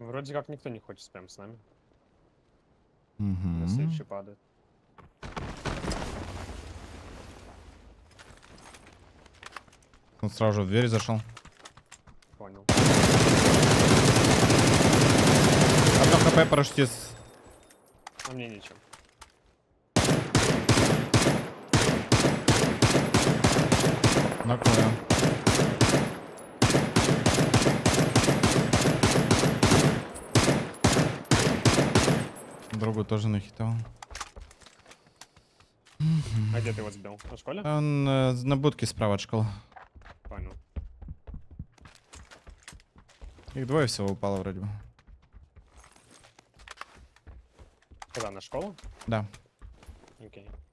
Вроде как никто не хочет спам с нами. Мгм. На следующий падает. Он сразу же в дверь зашел. Понял. Одно хп парашютист. А мне ничем. Нокнул Другу тоже нахитал. А где ты его сбил? На школе? Он э, на будке справа от школы. Понял. Их двое всего упало вроде бы. Куда, на школу? Да. Окей. Каски...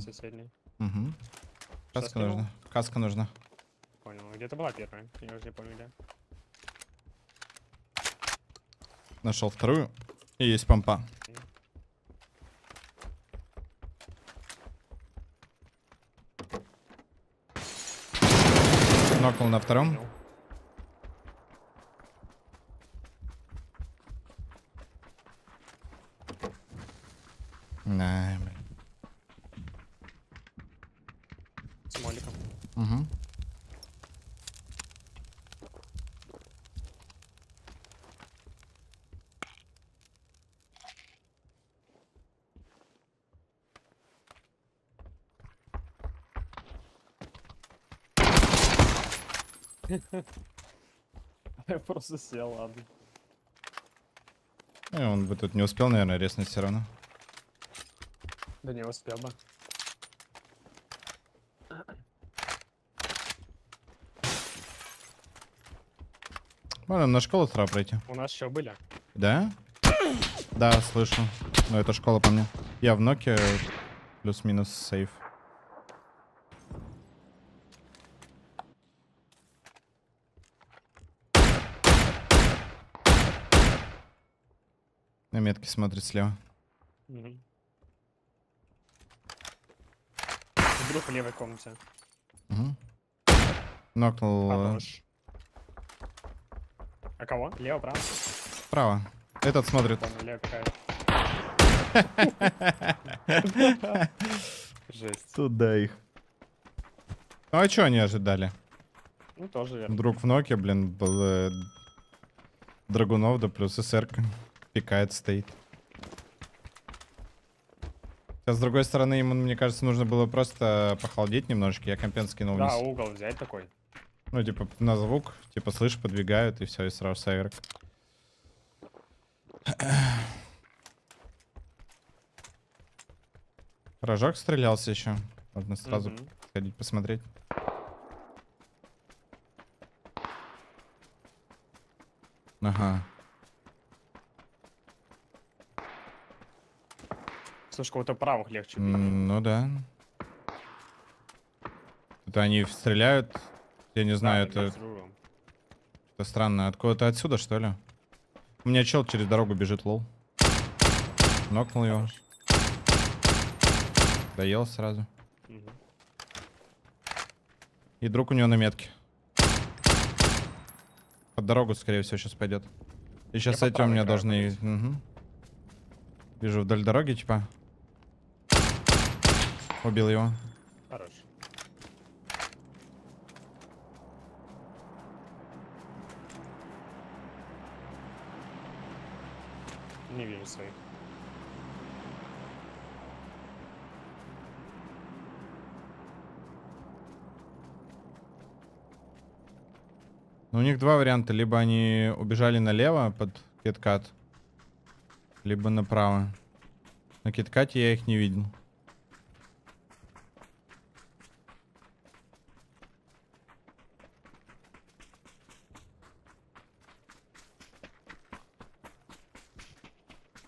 Соседний. Угу. Каска нужна. Каска нужна. Понял. Где ты была первая? Я уже не помню, где. Нашел вторую. И есть помпа. Нокнул на втором. Понял. Я просто сел, ладно. И он бы тут не успел, наверное, резнуть все равно. Да не успел бы. Можно на школу сразу пройти. У нас еще были. Да? Да, слышу. Но это школа по мне. Я в ноке плюс-минус сейф. На метке смотрит слева. Мгм. Вдруг в левой комнате. Угу. Нокнул Хорош. А кого? Лево, право? справа. Этот смотрит. Понял, лево какая. Жесть. Туда их. Ну а что они ожидали? Ну, тоже верно. Вдруг в ноке, блин, был, Драгунов, да плюс СР пикает, стоит. Сейчас, с другой стороны, ему, мне кажется, нужно было просто похолодеть немножечко. Я компен скинул Да, вниз. угол взять такой. Ну, типа, на звук, типа, слышь, подвигают, и все, и сразу сайрок. Рожок стрелялся еще. Можно сразу Мгм. сходить посмотреть. Ага. Слушай, кого-то правых легче бить. М, Ну да. Это они стреляют. Я не знаю, это, это странно. Откуда-то отсюда, что ли? У меня чел через дорогу бежит, лол. Нокнул его. Доел сразу. И друг у него на метке. Под дорогу, скорее всего, сейчас пойдет. И сейчас по эти у меня должны... Мгм. Вижу вдоль дороги, типа. Убил его. Хорош. Не вижу своих. Ну, у них два варианта. Либо они убежали налево под киткат, либо направо. На киткате я их не видел.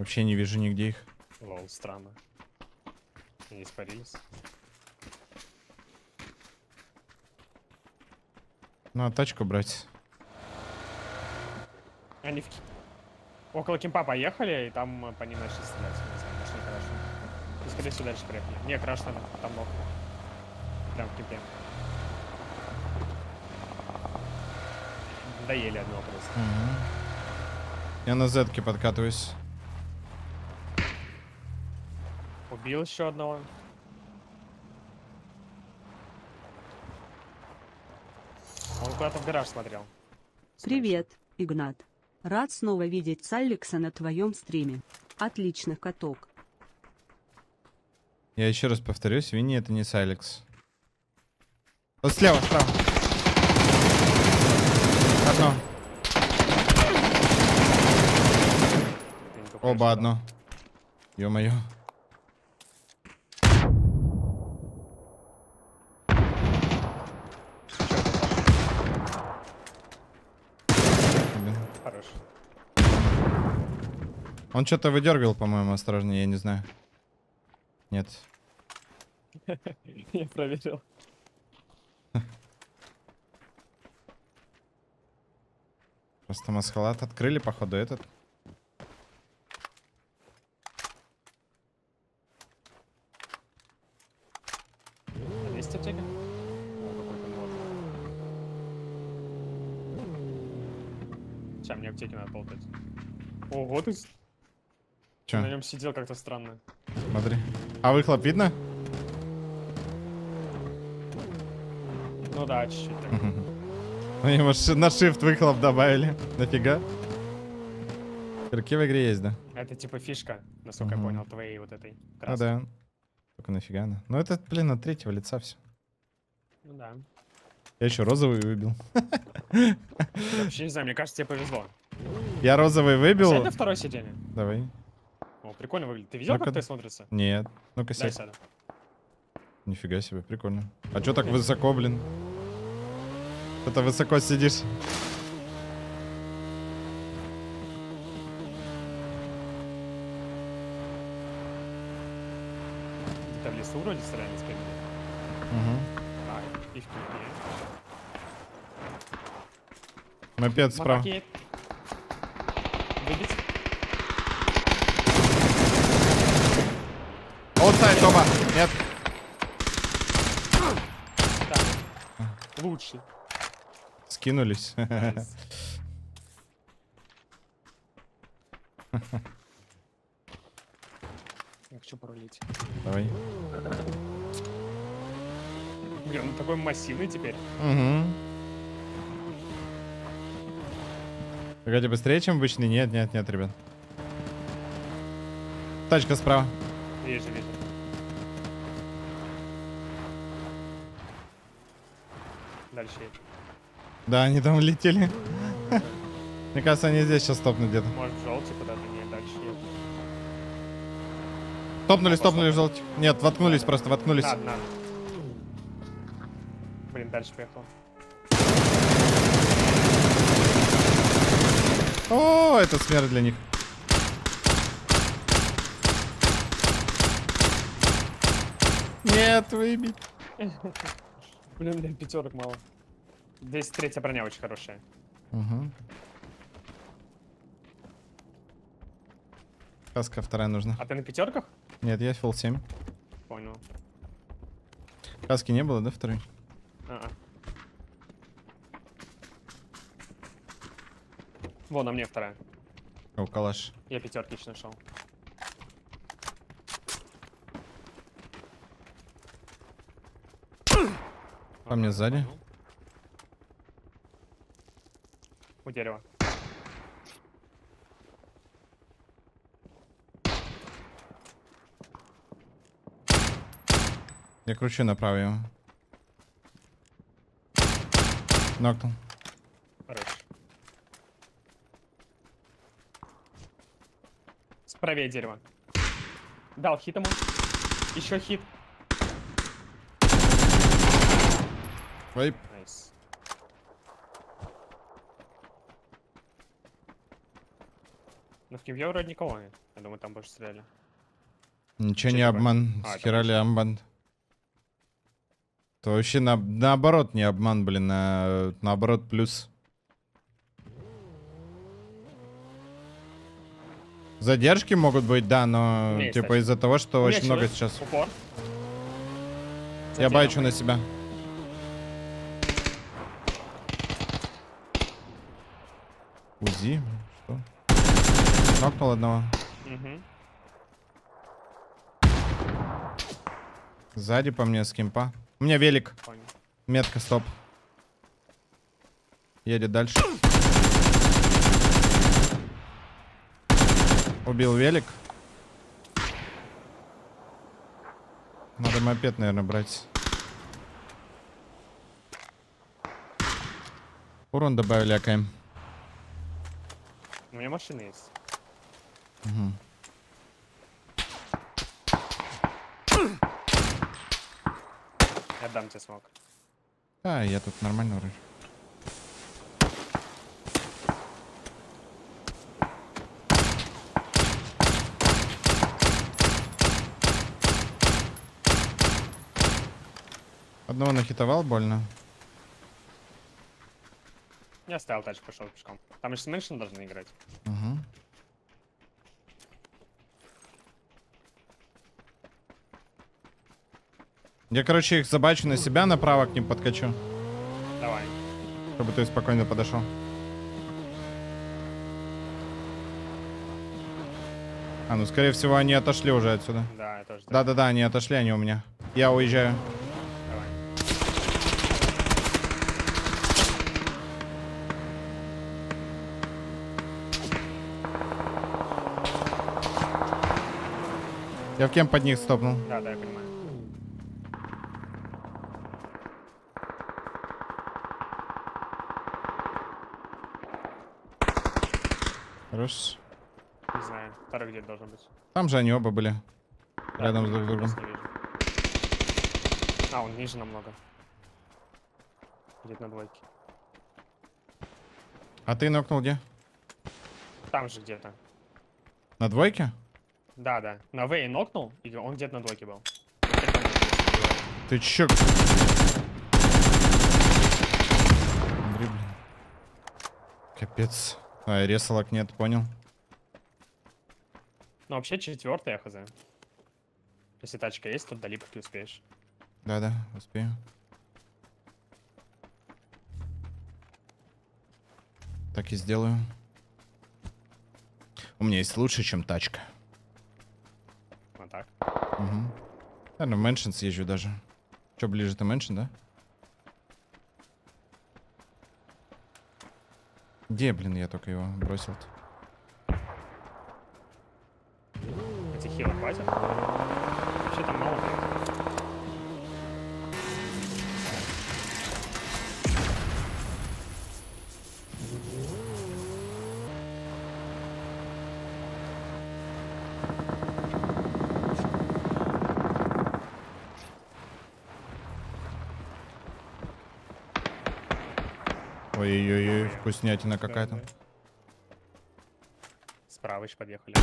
Вообще не вижу нигде их. Лол, странно. Они испарились. А тачку брать. Они в... около кемпа поехали, и там э, по ним начали стрелять. Нашли. И, скорее всего, дальше приехали. Не, краш там, там ног. Прям в кемпе. Доели одного просто. Мгм. Я на зетке подкатываюсь. Убил еще одного. Он куда-то в гараж смотрел. Привет, Игнат. Рад снова видеть Салликса на твоем стриме. Отличных каток. Я еще раз повторюсь, Винни это не Сайлекс. Вот слева, справа. Одно. Оба одно. Ё-моё. Блин. Хорош. Он что-то выдергивал, по-моему, осторожно, я не знаю. Нет. Я проверил. Просто масхалат открыли, походу, этот. А есть аптека? Сейчас мне аптеки надо болтать. Ого, ты Че, на нем сидел как-то странно. смотри. А выхлоп видно? Ну да, чуть-чуть. Ну, ему на shift выхлоп добавили. Нафига? Кирки в игре есть, да? Это типа фишка, насколько я понял, твоей вот этой. Красной. да. Только нафига она? Ну это, блин, от третьего лица все. Ну да. Я еще розовый выбил. Вообще не знаю, мне кажется, тебе повезло. Я розовый выбил. На второе сиденье. Давай. О, прикольно выглядит. Ты видел, Ну-ка. как ты смотрится? Нет. Ну-ка сядь. сяду. Нифига себе, прикольно. А чё так высоко, блин? Что-то высоко сидишь. Где-то в лесу вроде стреляли спереди. Угу. И в кипе. Мопед справа. Мамак едет. Выбить. Аутсайд, оба. Нет. Так. Лучше. Скинулись. Я хочу порулить. Давай. Блин, он такой массивный теперь. Угу. Погоди, быстрее, чем обычный? Нет, нет, нет, ребят. Тачка справа. Вижу, вижу. Дальше едет. Да, они там летели. Мне кажется, они здесь сейчас стопнут где-то. Может, желтый куда-то, нет, дальше едет. Топнули, стопнули в желтик. Нет, воткнулись просто, воткнулись. Надо, надо. Блин, дальше поехал. О, это смерть для них. Нет, выбить. Блин, блин, пятерок мало. Здесь третья броня очень хорошая. Угу. Каска вторая нужна. А ты на пятерках? Нет, я фил 7. Понял. Каски не было, да, второй? А-а. Вон, на мне вторая. О, калаш. Я пятерки еще нашел. По мне сзади. У дерева. Я кручу направо его. Нокнул. Хорош. Справее дерева. Дал хит ему. Еще хит. Вейп. Но в вроде никого нет. Я думаю, там больше стреляли. Ничего не обман. А, Схерали амбан. То вообще на, наоборот не обман, блин, на, наоборот плюс. Задержки могут быть, да, но есть типа из-за того, что У меня очень много сейчас. Упор. Я бачу на себя. УЗИ? Нокнул одного. Мгм. Сзади по мне с кемпа. У меня велик. Понял. Метка, стоп. Едет дальше. Убил велик. Надо мопед, наверное, брать. Урон добавили АКМ. У меня машина есть. Мгм. Я дам тебе смог. А, я тут нормально вроде. Одного нахитовал больно. Я оставил тачку, пошел пешком. Там еще с должны играть. Мгм. Я, короче, их забачу на себя, направо к ним подкачу, Давай. чтобы ты спокойно подошел. А, ну, скорее всего, они отошли уже отсюда. Да, я тоже. Да-да-да, они отошли, они у меня. Я уезжаю. Давай. Я в кем под них стопнул. Да, да, я понимаю. Там же они оба были. Да, Рядом с друг другом. А, он ниже намного. Где-то на двойке. А ты нокнул где? Там же где-то. На двойке? Да, да. На Вэй нокнул, и он где-то на двойке был. Ты чё? Капец. А, ресалок нет, понял. Ну, вообще четвертый, я хз. Если тачка есть, то до ты успеешь. Да-да, успею. Так и сделаю. У меня есть лучше, чем тачка. Вот так. Угу. Наверное, в Mansion съезжу даже. Че, ближе ты Mansion, да? Где, блин, я только его бросил-то? Эти хилы хватит? Вообще там мало. Ой-ой-ой, вкуснятина какая-то. Справа еще подъехали.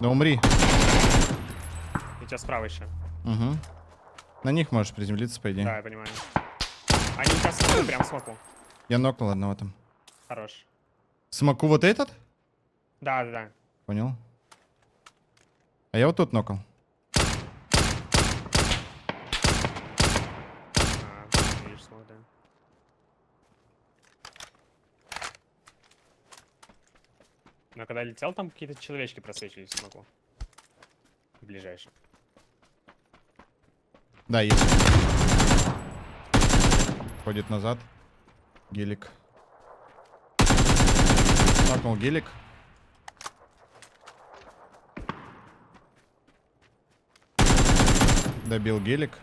Да умри. У тебя справа еще. Угу. На них можешь приземлиться, по идее. Да, я понимаю. Они сейчас смогу, прям смогу. Я нокнул одного там. Хорош. Смоку вот этот? Да, да, да. Понял. А я вот тут нокал. А, видишь, смог, да. Но когда летел, там какие-то человечки просвечивались, смогу. Ближайшие. Да, есть. Ходит назад. Гелик. Нокнул гелик. Добил гелик.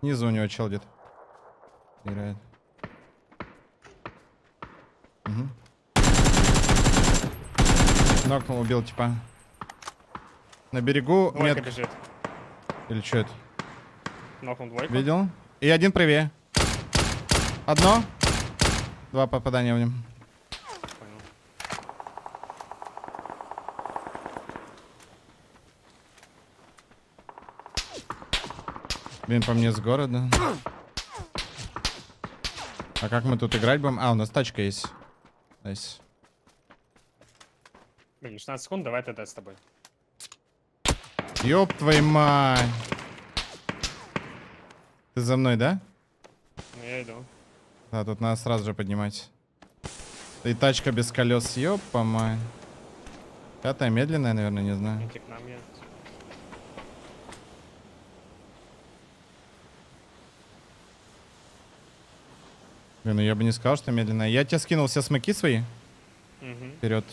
Снизу у него чел где-то. Играет. Нокнул, убил типа. На берегу Двойка метка. бежит. Или что это? Нокнул двойку. Видел? И один правее. Одно. Два попадания в нем. Понял. Блин, по мне с города. А как мы тут играть будем? А, у нас тачка есть. Nice. Блин, 16 секунд, давай тогда с тобой. Ёб твою мать. Ты за мной, да? Ну, я иду. Да, тут надо сразу же поднимать. И тачка без колес, ёпа мать. Пятая медленная, наверное, не знаю. Иди к нам едет. Блин, ну я бы не сказал, что медленная. Я тебе скинул все смоки свои. Мгм. Вперед.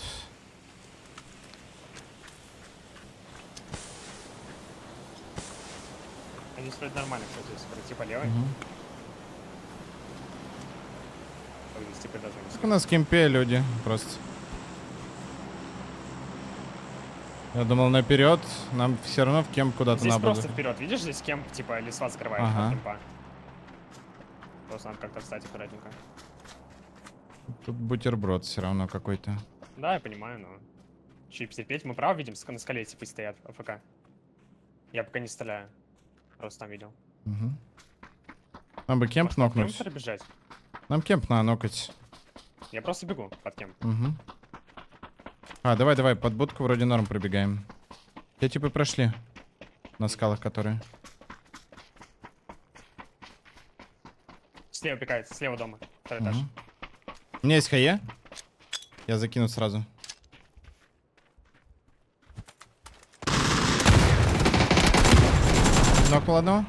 Они стоят нормально, кстати, если пройти по левой. Мгм. Подвести предложение. У нас кемпе люди просто. Я думал наперед, нам все равно в кемп куда-то Здесь надо. просто вперед, видишь, здесь кемп, типа, лесва закрывает Ага. от кемпа. Просто надо как-то встать аккуратненько. Тут бутерброд все равно какой-то. Да, я понимаю, но... Чипсы петь, мы право видим, на скале типа стоят, АФК. Я пока не стреляю. Просто там видел. Мгм. Нам бы кемп Может, нокнуть. кемп бежать? Нам кемп надо нокать. Я просто бегу под кемп. Мгм. А, давай, давай, под будку вроде норм пробегаем. Те типы прошли. На скалах, которые. Слева пикается, слева дома. Второй этаж. Мгм. У меня есть хае. Я закину сразу. Нокнул одного.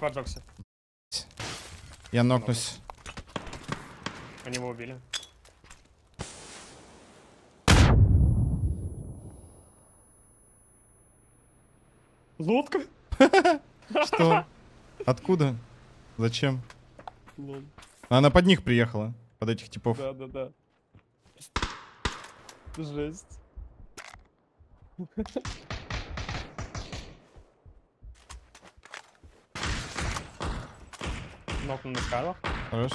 Поджогся. Я нокнусь. Они его убили. Лодка? Что? Откуда? Зачем? Лол. Она под них приехала. Под этих типов. Да, да, да. Жесть. Нокну на скалах. Хорош.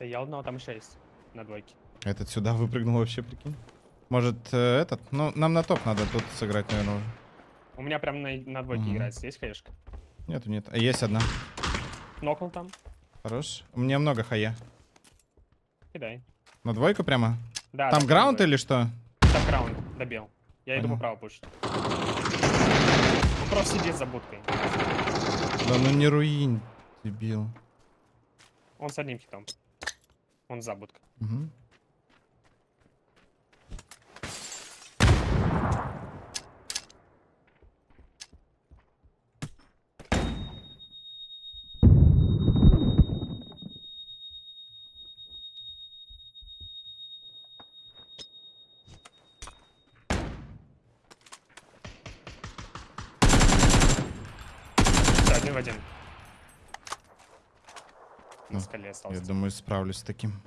Я одного там еще есть. На двойке. Этот сюда выпрыгнул вообще, прикинь. Может, э, этот? Ну, нам на топ надо тут сыграть, наверное, уже. У меня прям на, на двойке Мгм. играется. Есть хаешка? Нету, нет. А есть одна. Нокнул там. Хорош. У меня много хае. Кидай. На двойку прямо? Да, Там граунд или что? Там граунд. Добил. Я иду Ага. по праву пушить. Он просто сидит за будкой. Да ну не руинь, дебил. Он с одним хитом. Он за будкой. Мгм. Все, один в один. Скале Я остался. думаю, справлюсь с таким.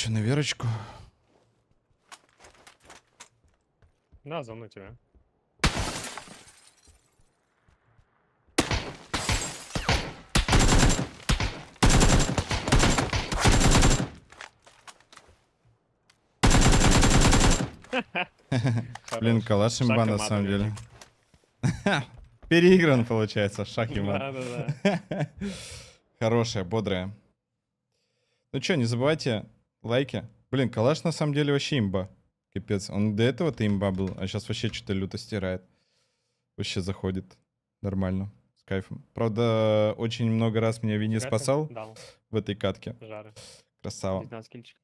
Что, на Верочку? Да, за мной тебя. Блин, калаш Шаг имба на самом деле. Переигран, получается, шах и мат. Да-да-да. Хорошая, бодрая. Ну что, не забывайте лайки. Блин, калаш на самом деле вообще имба. Капец, он до этого-то имба был, а сейчас вообще что-то люто стирает. Вообще заходит. Нормально. С кайфом. Правда, очень много раз меня Катя спасал Дал. в этой катке. Жары. Красава. 19 кильчик.